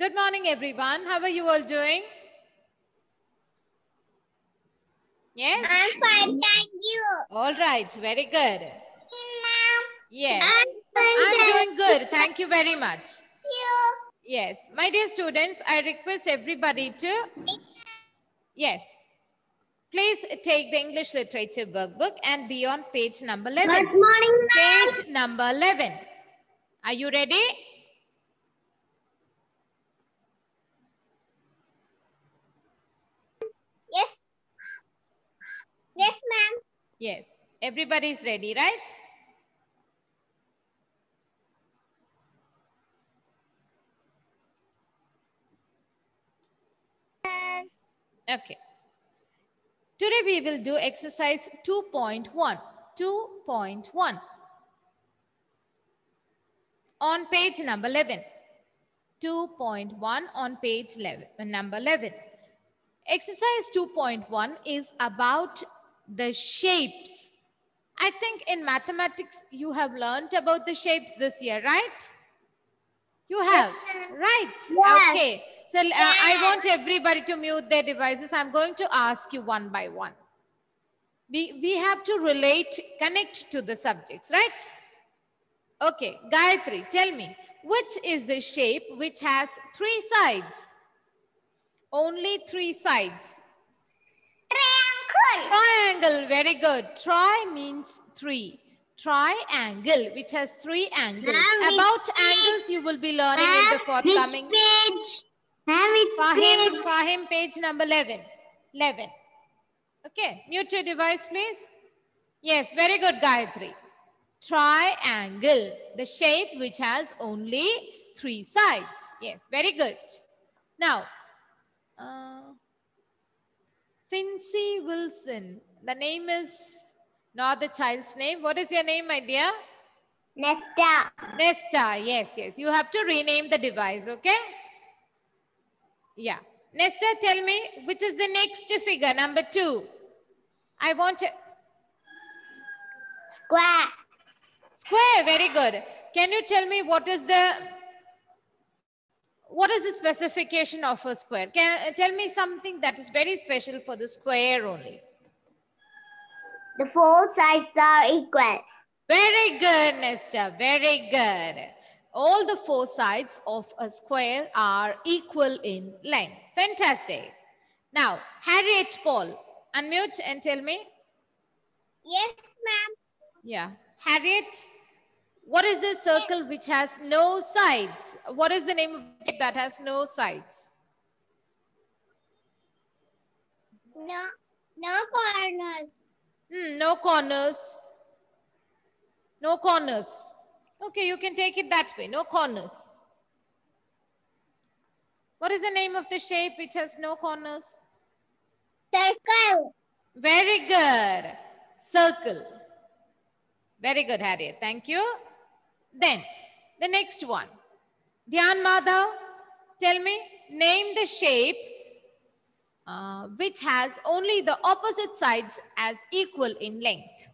Good morning, everyone. How are you all doing? Yes? I'm fine, thank you. All right. Very good. Ma'am, Yes. I'm I'm doing good. Thank you very much. you. Yes. My dear students, I request everybody to, yes, please take the English Literature workbook and be on page number 11. Good morning, ma'am. Page number 11. Are you ready? Yes. Yes, ma'am. Yes. Everybody is ready, right? Okay. Today we will do exercise 2.1. 2.1. On page number 11. 2.1 on page 11, number 11. Exercise 2.1 is about the shapes. I think in mathematics you have learned about the shapes this year, right? You have, Yes, right? Yes. Okay. So uh, I want everybody to mute their devices. I'm going to ask you one by one. We, we have to relate, connect to the subjects, right? Okay, Gayatri, tell me, which is the shape which has three sides? Only three sides. Triangle. Triangle, very good. Tri means three. Triangle, which has three angles. Ma'am, About angles, you will be learning in the forthcoming. page? Fahim, Fahim, page number 11. 11. Okay, mute your device, please. Yes, very good, Gayatri. Triangle, the shape which has only three sides. Yes, very good. Now, uh, Fincy Wilson. The name is not the child's name. What is your name, my dear? Nesta. Nesta. Yes, yes. You have to rename the device, okay? Yeah. Nesta, tell me, which is the next figure, number two? I want a Square. square. Very good. Can you tell me what is the what is the specification of a square? Can uh, tell me something that is very special for the square only. The four sides are equal. Very good, Nesta. Very good. All the four sides of a square are equal in length. Fantastic. Now, Harriet Paul, unmute and tell me. Yes, ma'am. Yeah. Harriet, what is the circle which has no sides? What is the name of it that has no sides? No, no corners. Hmm, no corners. No corners. Okay, you can take it that way. No corners. What is the name of the shape which has no corners? Circle. Very good. Circle. Very good, Harriet. Thank you. Then, the next one. Dhyan Madhav, tell me, name the shape uh, which has only the opposite sides as equal in length.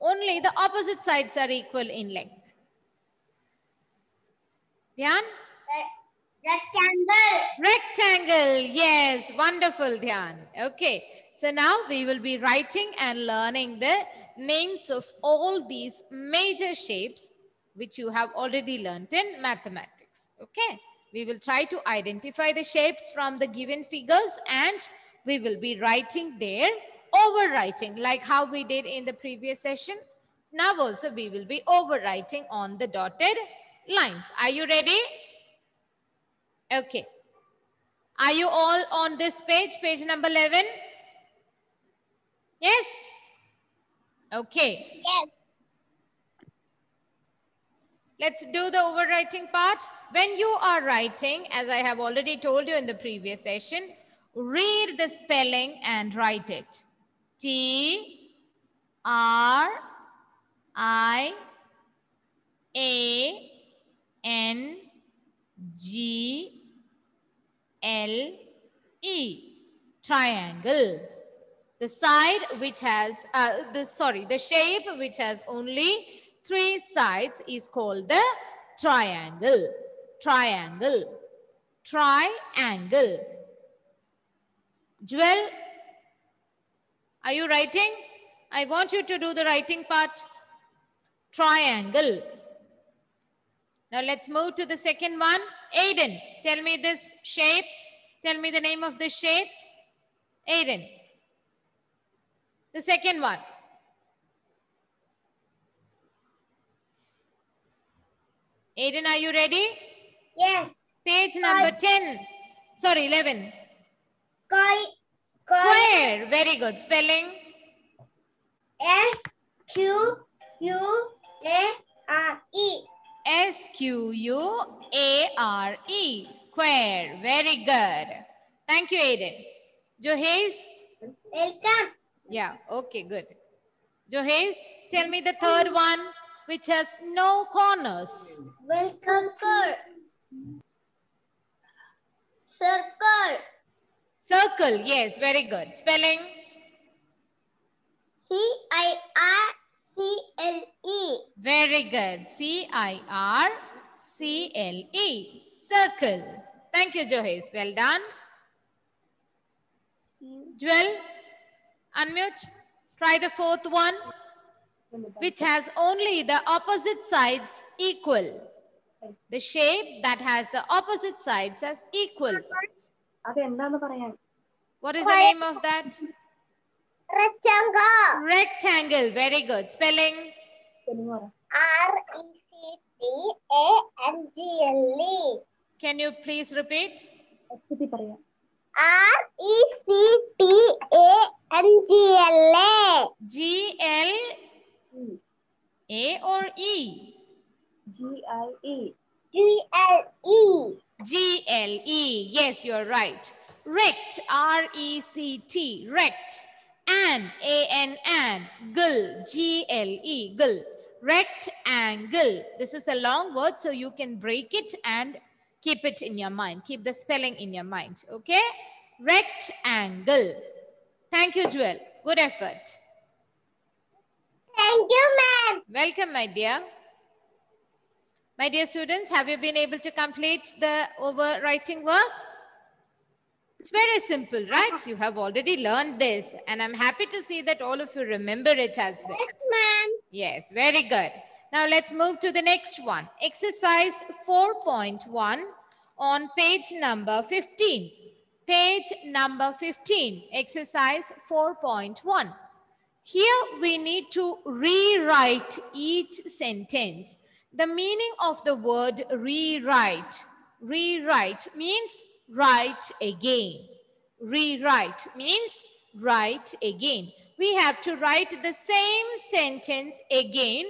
Only the opposite sides are equal in length. Dhyan? Rectangle. Rectangle. Yes, wonderful, Dhyan. Okay, so now we will be writing and learning the names of all these major shapes which you have already learnt in mathematics. Okay, we will try to identify the shapes from the given figures and we will be writing there, overwriting like how we did in the previous session. Now also we will be overwriting on the dotted lines. Are you ready? Okay. Are you all on this page, page number 11? Yes? Okay. Yes. Let's do the overwriting part. When you are writing, as I have already told you in the previous session, read the spelling and write it. T R I A N G L E triangle. The side which has, uh, the sorry, the shape which has only three sides is called the triangle. triangle. Triangle. Jewel, are you writing? I want you to do the writing part. Triangle. Now let's move to the second one. Aiden, tell me this shape. Tell me the name of this shape. Aiden. The second one. Aiden, are you ready? Yes. Page number 10. Sorry, 11. Square. Square. Very good. Spelling. S Q U A R E. S Q U A R E. Square. Very good. Thank you, Aiden. Johaze? Welcome. Yeah, okay, good. Johaze, tell me the third um, one, which has no corners. Welcome. Circle. Circle. Circle. Yes, very good. Spelling. C I R C L E. Very good. C I R C L E. Circle. Thank you, Johaze. Well done. Mm. Jewel, Unmute. Try the fourth one, which has only the opposite sides equal. The shape that has the opposite sides as equal. What is the name of that? Rectangle. Rectangle. Very good. Spelling? R-E-C-T-A-N-G-L-E. Can you please repeat? R E C T A N G L A. G L A or E? G L E. G L E. G L E. Yes, you're right. Rect. R E C T. Rect. An. A N N. An. Gul. G L E. Gul. Rectangle. This is a long word, so you can break it and keep it in your mind. Keep the spelling in your mind. Okay? Rectangle. Thank you, Jewel. Good effort. Thank you, ma'am. Welcome, my dear. My dear students, have you been able to complete the overwriting work? It's very simple, right? You have already learned this, and I'm happy to see that all of you remember it as well. Yes, ma'am. Yes, very good. Now let's move to the next one. Exercise 4.1 on page number 15. Page number 15, exercise 4.1. Here we need to rewrite each sentence. The meaning of the word rewrite, rewrite means write again. Rewrite means write again. We have to write the same sentence again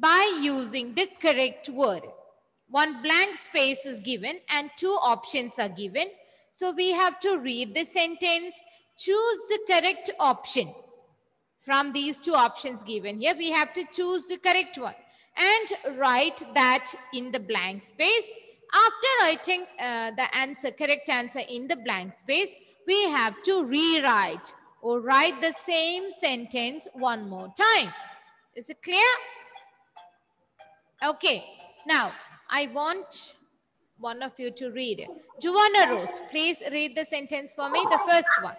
by using the correct word. One blank space is given and two options are given. So we have to read the sentence, choose the correct option. From these two options given here, we have to choose the correct one and write that in the blank space. After writing uh, the answer, correct answer in the blank space, we have to rewrite or write the same sentence one more time. Is it clear? Okay. Now, I want one of you to read. Joanna Rose, please read the sentence for me, the first one.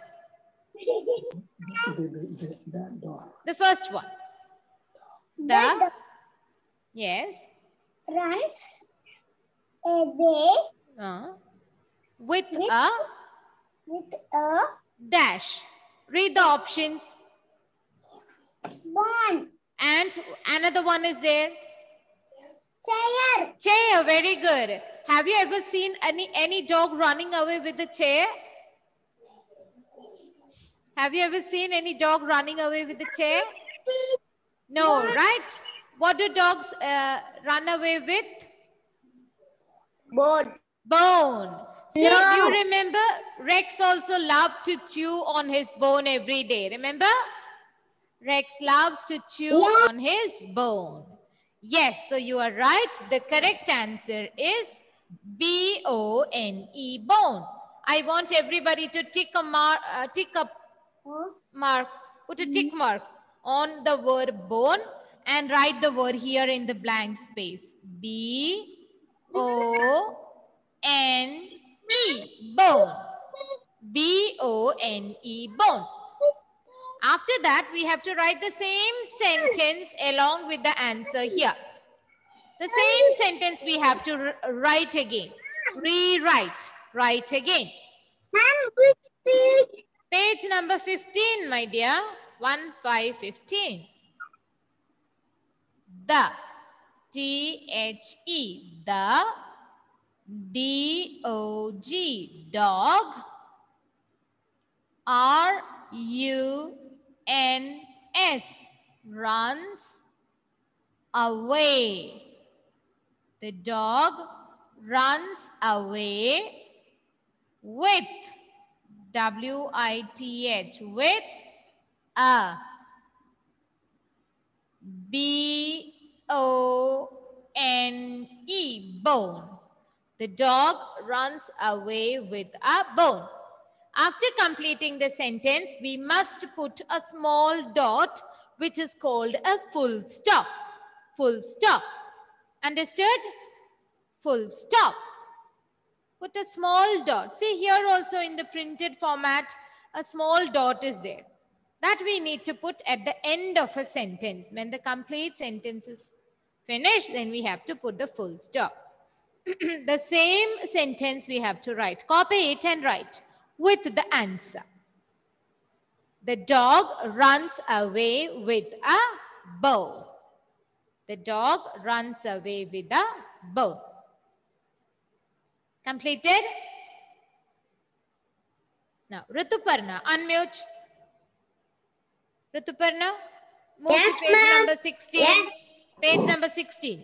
the, the, the. The first one. The, yes, runs away uh, with With- a with a dash. Read the options. One. And another one is there. Chair. Chair, very good. Have you ever seen any, any dog running away with a chair? Have you ever seen any dog running away with a chair? No, right? What do dogs uh, run away with? Bone. Bone. See, No. you remember Rex also loved to chew on his bone every day. Remember? Rex loves to chew Yeah. on his bone. Yes, so you are right. The correct answer is B O N E bone. I want everybody to tick a mark, uh, tick a mark, put a tick mark on the word bone and write the word here in the blank space. B O N E. Bone. B O N E. Bone. After that, we have to write the same sentence along with the answer here. The same sentence we have to write again. Rewrite. Write again. Ma'am, which page? Page number 15, my dear. 1 5 15. The. T H E. The. D O G. Dog. R U N S. Runs away. The dog runs away with W I T H with a B O N E bone. The dog runs away with a bone. After completing the sentence, we must put a small dot which is called a full stop. Full stop. Understood? Full stop. Put a small dot. See here also in the printed format, a small dot is there. That we need to put at the end of a sentence. When the complete sentence is finished, then we have to put the full stop. the same sentence we have to write. Copy it and write with the answer. The dog runs away with a bow. The dog runs away with a bow. Completed? Now, Rituparna, unmute. Rituparna, move Yes, to page number 16. Yes. Page number 16.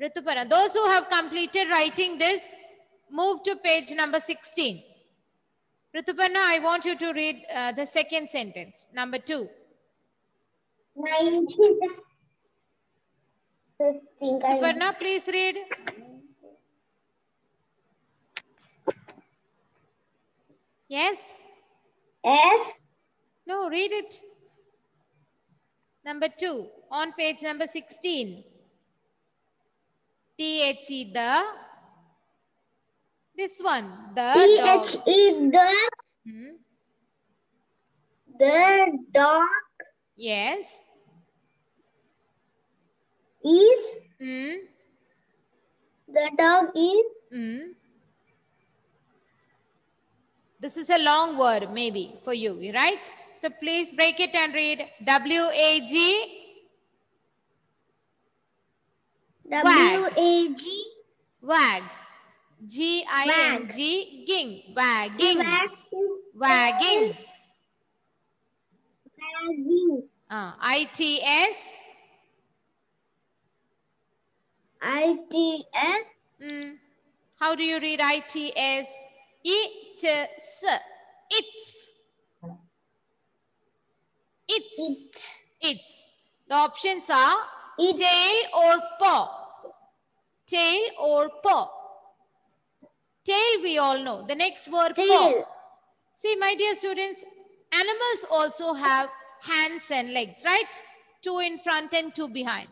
Rituparna, those who have completed writing this, move to page number 16. Rituparna, I want you to read uh, the second sentence, number two. Nineteen. Fifteen. Rituparna, please read. Yes? F. No, read it. Number two, on page number 16. T-H-E, the. This one, the T dog. H E the Hmm? the dog Yes. is Hmm? the dog is Hmm? This is a long word, maybe, for you, right? So please break it and read W-A-G, W A G wag. G-I-N-G, ging, wagging, wagging. Wagging. Uh, I-T-S, I T S mm, how do you read I-T-S? It-S, it's. It's, it it's. The options are it or paw. Or paw. Tail we all know. The next word paw. See, my dear students, animals also have hands and legs, right? Two in front and two behind.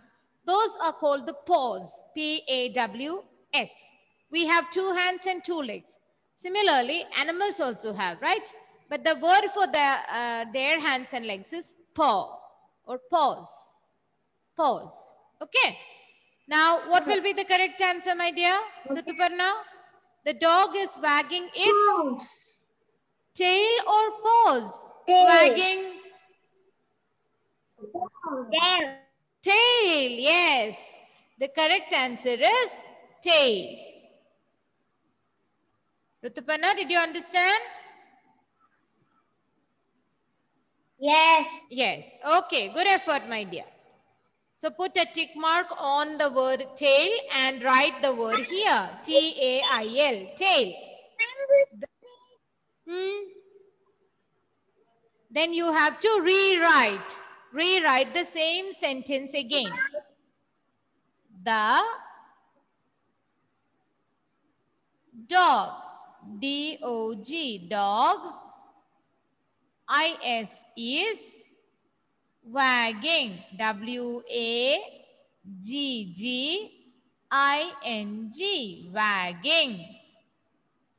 Those are called the paws, P-A-W-S. We have two hands and two legs. Similarly, animals also have, right? But the word for the, uh, their hands and legs is paw or paws. Paws. Okay. Now, what will be the correct answer, my dear? Rituparna? The dog is wagging its paws tail or paws? Tail. Wagging tail tail. Yes. The correct answer is tail. Rituparna, did you understand? yes Yes. Okay. Good effort, my dear. So put a tick mark on the word tail and write the word here. T-A-I-L. Tail. Hmm. Then you have to rewrite. Rewrite the same sentence again. The dog, D-O-G, dog, I-S is wagging, W-A-G-G, I N G, wagging.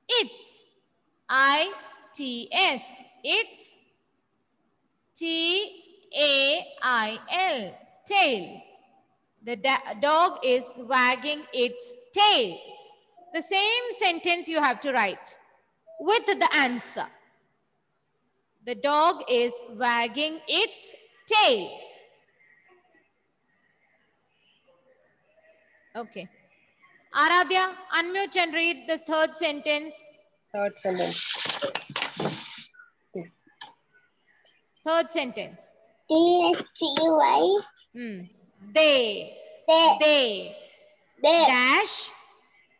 It's, I T S, it's T A I L, tail. The dog is wagging its tail. The same sentence you have to write with the answer. The dog is wagging its tail. Okay. Aradhya, unmute and read the third sentence. Third sentence. This. Third sentence. T T Y. Hmm. They, They. they, They. dash.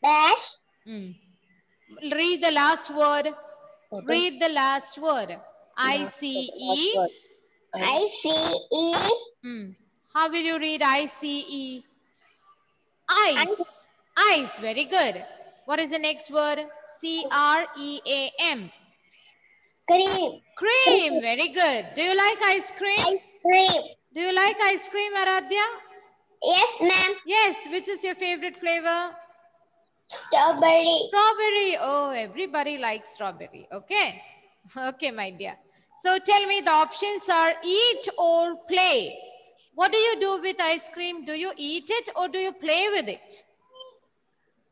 Dash. Hmm. Read the last word. What is Read the last word. I last C word? Last word. I C E. Hmm. How will you read I C E? Ice. Ice. Very good. What is the next word? C R E A M. Cream. Cream. Very good. Do you like ice cream? Ice cream. Do you like ice cream, Aradhya? Yes, ma'am. Yes. Which is your favorite flavor? Strawberry. Strawberry. Oh, everybody likes strawberry. Okay. Okay, my dear. So tell me the options are eat or play. What do you do with ice cream? Do you eat it or do you play with it?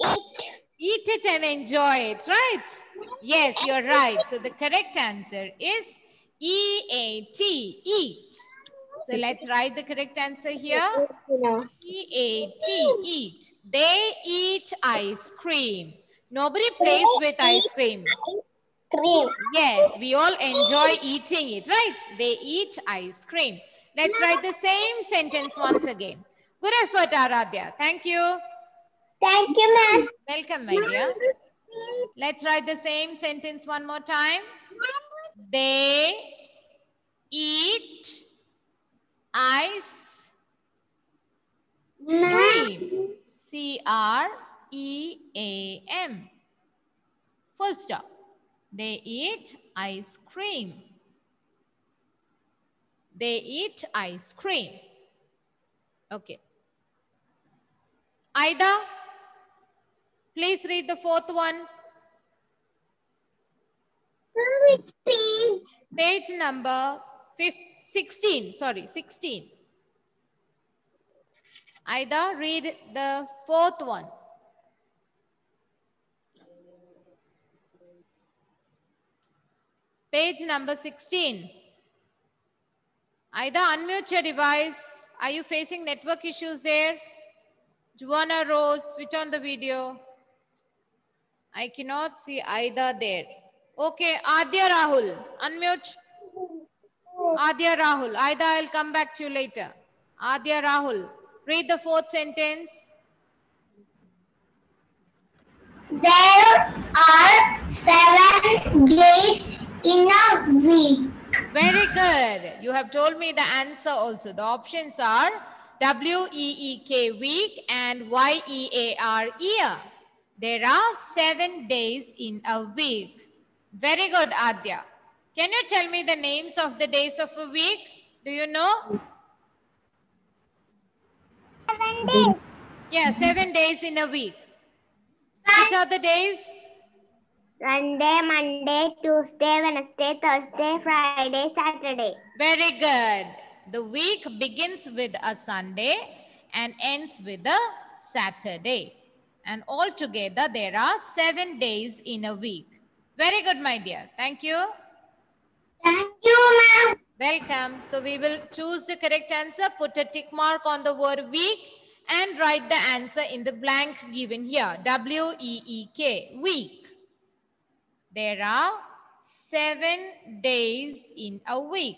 Eat. Eat it and enjoy it, right? Yes, you're right. So the correct answer is E-A-T, eat. So let's write the correct answer here. E-A-T, eat. They eat ice cream. Nobody plays with ice cream. Cream. Yes, we all enjoy eating it, right? They eat ice cream. Let's write the same sentence once again. Good effort, Aradhya. Thank you. Thank you, ma'am. Welcome, my dear. Let's write the same sentence one more time. They eat ice cream. C R E A M. Full stop. They eat ice cream. They eat ice cream. Okay. Ida, please read the fourth one. Which page? Page number fif- 16. Sorry, 16. Ida, read the fourth one. Page number 16. Ida, unmute your device. Are you facing network issues there? Joanna Rose, switch on the video. I cannot see Ida there. Okay, Adya Rahul, unmute. Adya Rahul, Ida, I'll come back to you later. Adya Rahul, read the fourth sentence. There are seven days in a week. Very good. You have told me the answer also. The options are W-E-E-K, week, and Y-E-A-R, year. There are seven days in a week. Very good, Adya. Can you tell me the names of the days of a week? Do you know? Seven days. Yeah, seven days in a week. Which are the days? Sunday, Monday, Tuesday, Wednesday, Thursday, Friday, Saturday. Very good. The week begins with a Sunday and ends with a Saturday. And altogether, there are seven days in a week. Very good, my dear. Thank you. Thank you, ma'am. Welcome. So we will choose the correct answer, put a tick mark on the word week and write the answer in the blank given here. W-E-E-K, week. There are seven days in a week.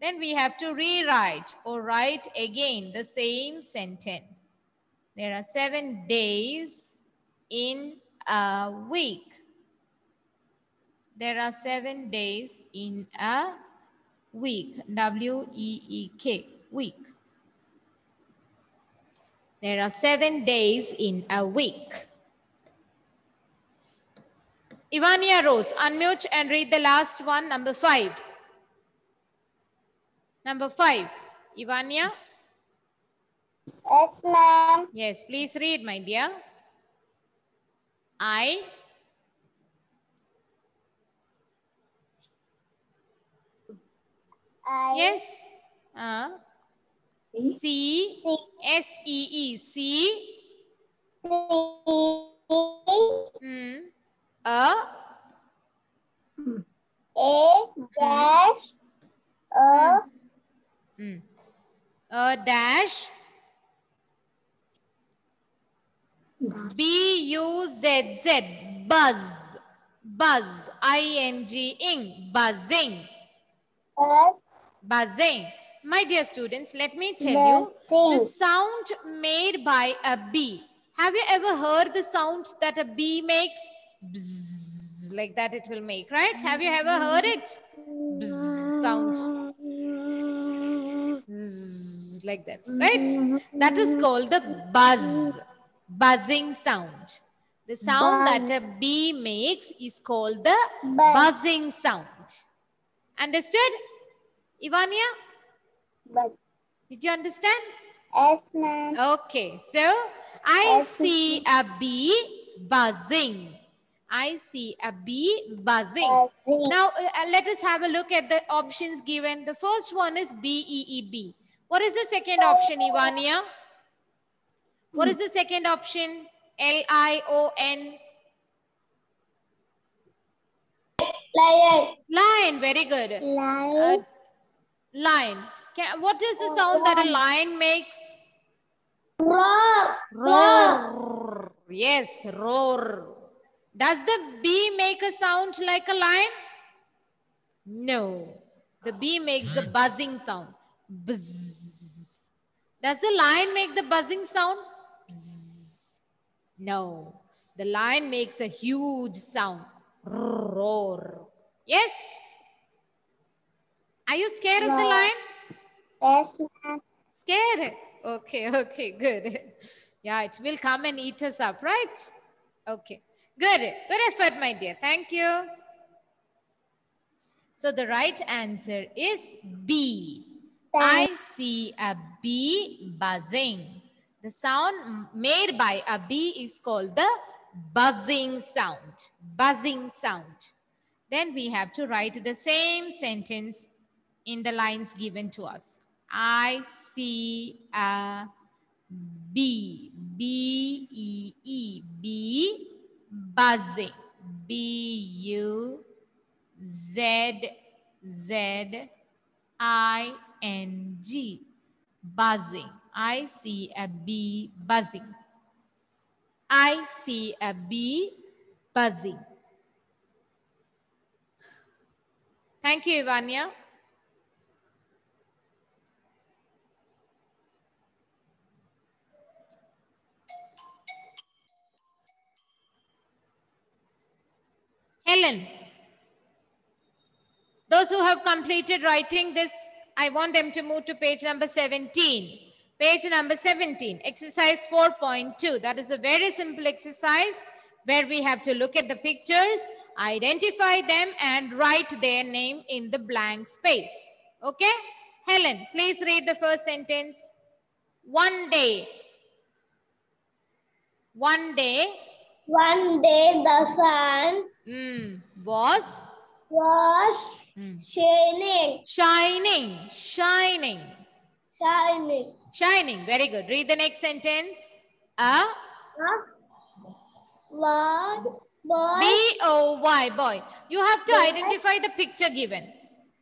Then we have to rewrite or write again the same sentence. There are seven days in a week. There are seven days in a week. W-E-E-K, week. There are seven days in a week. Ivania Rose, unmute and read the last one, number five. Number five, Ivania. Yes, ma'am. Yes, please read, my dear. I I yes. Uh, C C S E E C C mm, A. A dash. O mm, A dash. B U Z Z. Buzz. Buzz. I N G. Ing. Buzzing. Buzzing. My dear students, let me tell you the sound made by a bee. Have you ever heard the sound that a bee makes? Like that it will make, right? Have you ever heard it? Sound. Like that, right? That is called the buzz, buzzing sound. The sound that a bee makes is called the Buzz. buzzing sound. Understood? Ivania, Buzz. did you understand? Yes, ma'am. Okay, so I Yes, see a bee buzzing. I see a bee buzzing. Now, uh, uh, let us have a look at the options given. The first one is B E E B. What is the second option, Ivania? What is the second option? L I O N. Lion. Lion, very good. Uh, Lion. lion. Can, what is the sound that a lion makes? Roar. Roar. Yes, roar. Does the bee make a sound like a lion? No. The bee makes the buzzing sound. Buzz. Does the lion make the buzzing sound? Buzz. No. The lion makes a huge sound. Roar. Yes? Are you scared of the lion? Yes, ma'am. Scared? Okay, okay, good. Yeah, it will come and eat us up, right? Okay, good. Good effort, my dear. Thank you. So the right answer is B. I see a bee buzzing. The sound made by a bee is called the buzzing sound. Buzzing sound. Then we have to write the same sentence in the lines given to us. I see a bee, B E E, bee, buzzing, B U Z Z I N G, buzzing. I see a bee buzzing. I see a bee buzzing. Thank you, Ivania. Helen. Those who have completed writing this, I want them to move to page number 17. Page number 17, exercise 4.2. That is a very simple exercise where we have to look at the pictures, identify them and write their name in the blank space. Okay? Helen, please read the first sentence. One day. One day One day the sun mm, was was mm, shining, shining, shining, shining. shining. Very good. Read the next sentence. A What boy B O Y boy. You have to identify the picture given.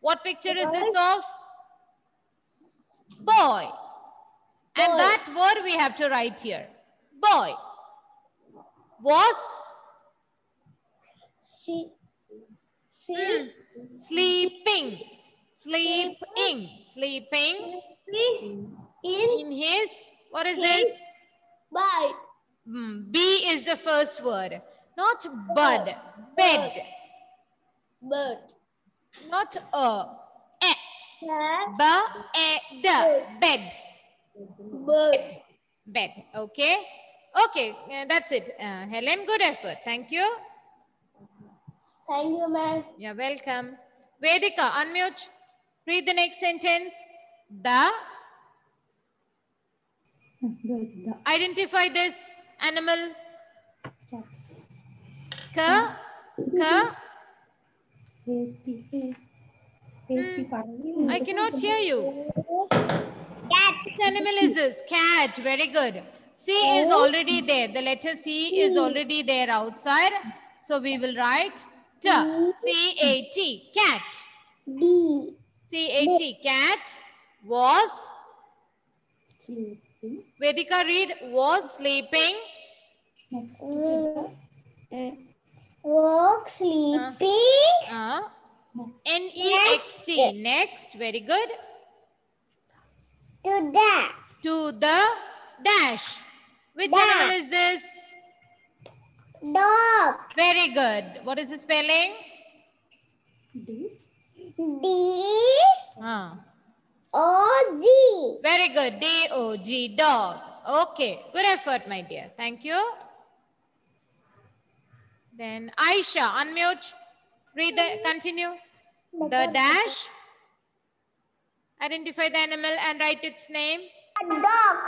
What picture is this of? Boy. And that word we have to write here. Boy. Was she she mm, sleeping. Sleeping. Sleeping in in his, what is this? by Mm, B is the first word. Not bud. Bed. bird. Not a. E. B, E, D. Bed. bird. Bed. Okay. Okay, uh, that's it. Uh, Helen, good effort. Thank you. Thank you, ma'am. You're welcome. Vedika, unmute. Read the next sentence. The. the. Identify this animal. Cat. Ka. Ka. Mm. I cannot hear you. Cat. What animal is this? Cat. Very good. C is already there. The letter C is already there outside. So we will write T. C A T. B C A T. Cat was. Vedika read was sleeping. Uh, walk sleeping. Uh, uh, N E X T. Next. Very good. To the. To the dash. Which Dash. animal is this? Dog. Very good. What is the spelling? D D. Ah. O. G. Very good. D O G dog. Okay. Good effort, my dear. Thank you. Then Aisha, unmute. Read the continue. The dash. Identify the animal and write its name. Dog.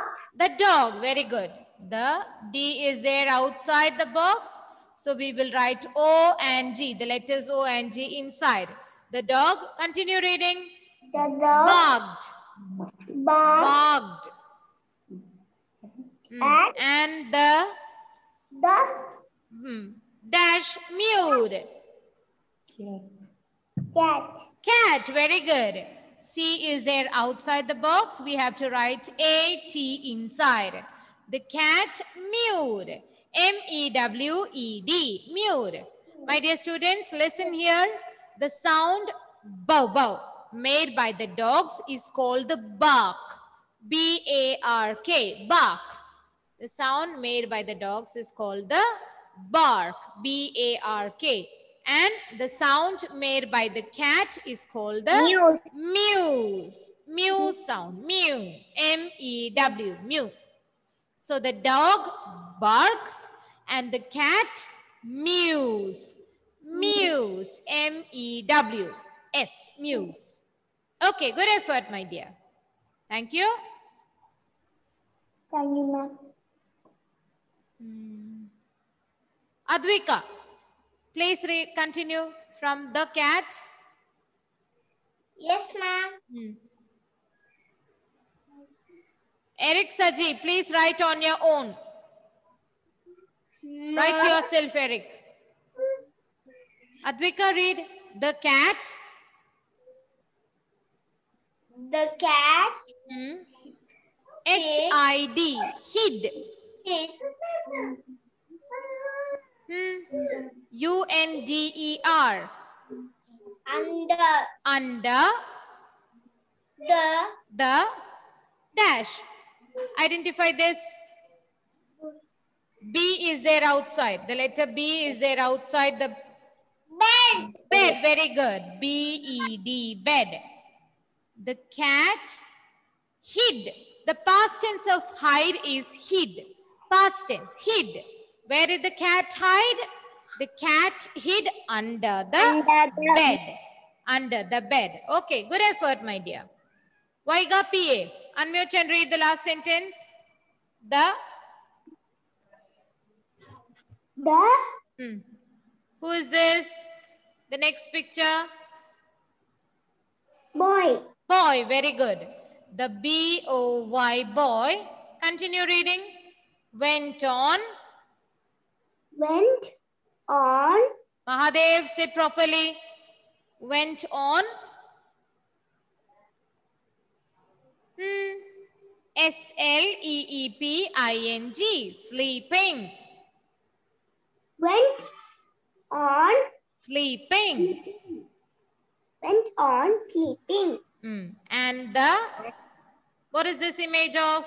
The dog. Very good. The D is there outside the box. So we will write O and G, the letters O and G inside. The dog. Continue reading. The dog. Barked. Bark. Barked. Mm. And? And the The mm, dash mewed. cat. Cat, very good. C is there outside the box. We have to write A T inside. The cat mewed. M E W E D. Mewed. My dear students, listen here. The sound bow bow made by the dogs is called the bark. B A R K. Bark. The sound made by the dogs is called the bark. B A R K. And the sound made by the cat is called the Mews. mews. Mew sound. Mew. M E W. Mew. So the dog barks and the cat mews. Mews. M E W. S. Mews. Okay, good effort, my dear. Thank you. Thank you, ma'am. Advika, please continue from the cat. Yes, ma'am. Hmm. Eric Saji, please write on your own. Write yourself, Eric. Advika, read the cat. The cat Hmm. H-I-D, hid. is Hmm. U-N-D-E-R, under under the the dash. Identify this. B is there outside. The letter B is there outside the bed. bed. Very good. B-E-D, bed. The cat hid. The past tense of hide is hid. Past tense, hid. Where did the cat hide? The cat hid under the Under the bed. Under the bed. Okay, good effort, my dear. Vaiga PA. Unmute and read the last sentence. The, The hmm. who is this? The next picture. boy. Boy, very good. The B-O-Y boy. Continue reading. Went on. went on Mahadev, sit properly. Went on. Hmm. S-L-E-E-P-I-N-G. Sleeping. went on Sleeping. went on sleeping. Hmm. And the, what is this image of?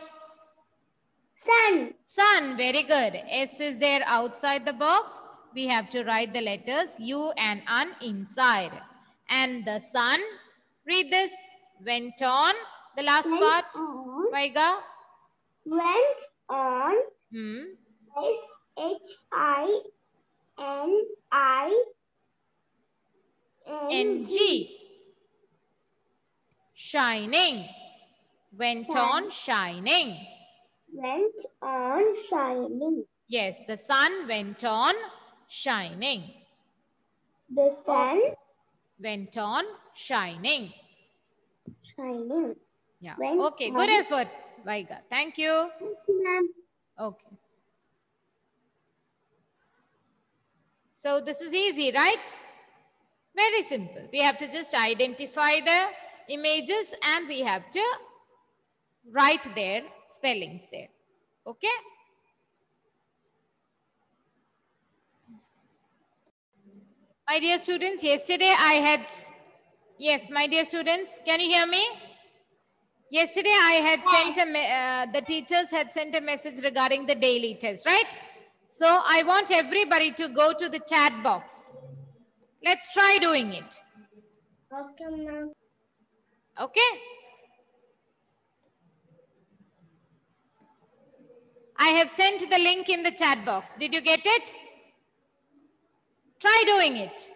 Sun Sun, very good. S is there outside the box. We have to write the letters U and UN inside. And the sun, read this, went on. The last went part, on Vaiga. went on Hmm. S H I N I N G. Shining. Went on shining. went on shining. Yes, the sun went on shining. The sun Went on shining. shining. Yeah. Went Okay, good effort, Vaiga. Thank you. Thank you, Ma'am. Okay. So this is easy, right? Very simple. We have to just identify the images and we have to write their spellings there. Okay? My dear students, yesterday I had, yes, my dear students, can you hear me? Yesterday I had sent a, uh, the teachers had sent a message regarding the daily test, right? So I want everybody to go to the chat box. Let's try doing it. Okay, ma'am. Okay? I have sent the link in the chat box. Did you get it? Try doing it.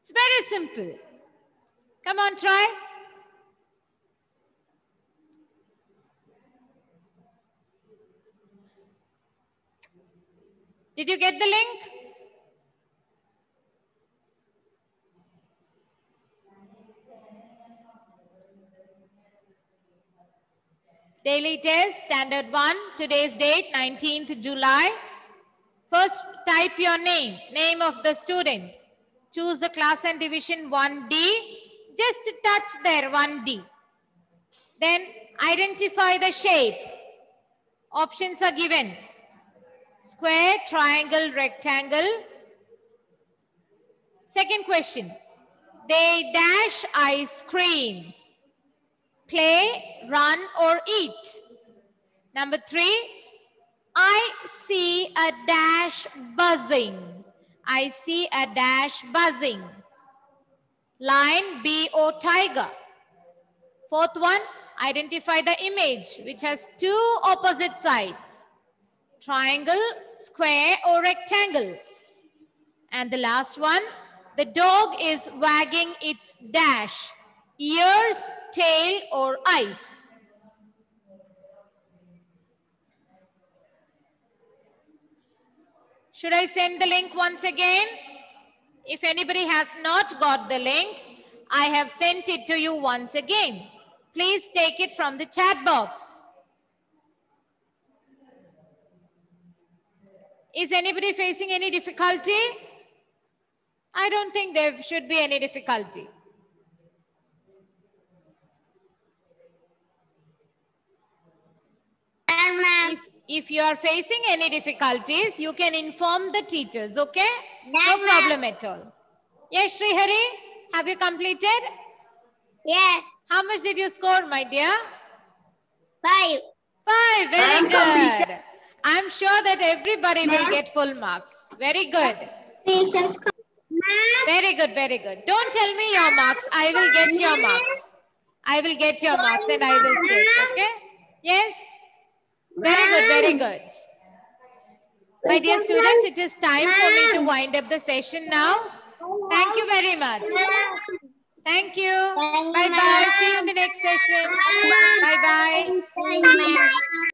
It's very simple. Come on, try. Did you get the link? Daily test, standard one, today's date, 19th July. First, type your name, name of the student. Choose the class and division 1D. Just touch there, 1D. Then identify the shape. Options are given. Square, triangle, rectangle. Second question. They dash ice cream play, run, or eat. Number three, I see a dash buzzing. I see a dash buzzing. Lion, bee, or tiger. Fourth one, identify the image which has two opposite sides. Triangle, square, or rectangle. And the last one, the dog is wagging its dash. Ears, tail, or eyes. Should I send the link once again? If anybody has not got the link, I have sent it to you once again. Please take it from the chat box. Is anybody facing any difficulty? I don't think there should be any difficulty. If, if you are facing any difficulties, you can inform the teachers, okay? No problem at all. Yes, Srihari, have you completed? Yes. How much did you score, my dear? Five. Five, very I'm completed. good. I'm sure that everybody will get full marks. Very good. Patience. Very good, very good. Don't tell me your marks. I will get your marks. I will get your marks and I will check, okay? Yes? Very good, very good. My dear students, it is time for me to wind up the session now. Thank you very much. Thank you. Bye bye. See you in the next session. Bye bye. Bye.